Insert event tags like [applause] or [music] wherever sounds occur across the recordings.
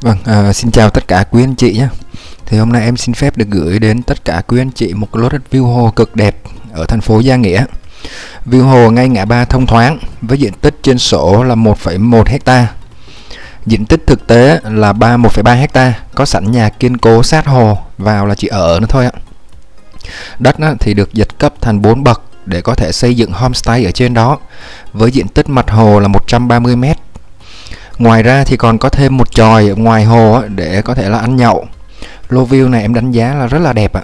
Vâng, à, xin chào tất cả quý anh chị nhé. Thì hôm nay em xin phép được gửi đến tất cả quý anh chị một lô đất view hồ cực đẹp ở thành phố Gia Nghĩa. View hồ ngay ngã ba thông thoáng với diện tích trên sổ là 1,1 hecta. Diện tích thực tế là 3 1,3 hecta, có sẵn nhà kiên cố sát hồ, vào là chỉ ở nữa thôi ạ. Đất thì được giật cấp thành 4 bậc để có thể xây dựng homestay ở trên đó với diện tích mặt hồ là 130 m Ngoài ra thì còn có thêm một tròi ở ngoài hồ để có thể là ăn nhậu. Lô view này em đánh giá là rất là đẹp ạ.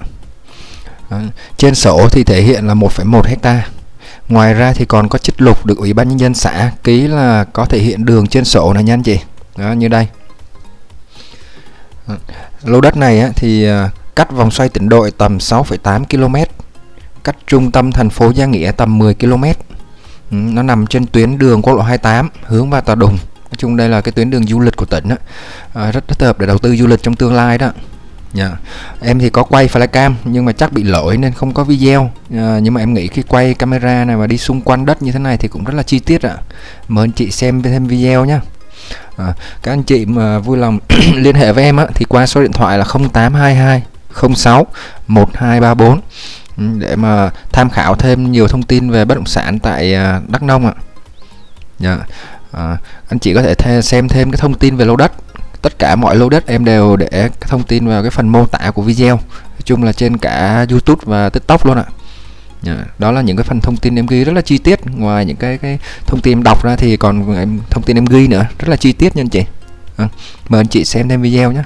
Ờ, trên sổ thì thể hiện là 1,1 hecta. Ngoài ra thì còn có chích lục được Ủy ban nhân dân xã ký là có thể hiện đường trên sổ này nha anh chị. Đó, như đây. Ờ, lô đất này thì ờ, cách vòng xoay tỉnh đội tầm 6,8 km, cách trung tâm thành phố Gia Nghĩa tầm 10 km. Ừ, nó nằm trên tuyến đường quốc lộ 28 hướng vào Tà Đùng nói chung đây là cái tuyến đường du lịch của tỉnh đó. À, rất thích hợp để đầu tư du lịch trong tương lai đó yeah. Em thì có quay flycam nhưng mà chắc bị lỗi nên không có video à, nhưng mà em nghĩ khi quay camera này và đi xung quanh đất như thế này thì cũng rất là chi tiết ạ mời anh chị xem thêm video nhé à, các anh chị mà vui lòng [clears throat] liên hệ với em á, thì qua số điện thoại là 0822 06 1234 để mà tham khảo thêm nhiều thông tin về bất động sản tại à, Đắk Nông ạ. Dạ. À, anh chị có thể th xem thêm cái thông tin về lô đất. Tất cả mọi lô đất em đều để cái thông tin vào cái phần mô tả của video. Nói chung là trên cả YouTube và TikTok luôn ạ. À, đó là những cái phần thông tin em ghi rất là chi tiết. Ngoài những cái cái thông tin em đọc ra thì còn em thông tin em ghi nữa. Rất là chi tiết nha anh chị. À, mời anh chị xem thêm video nhé.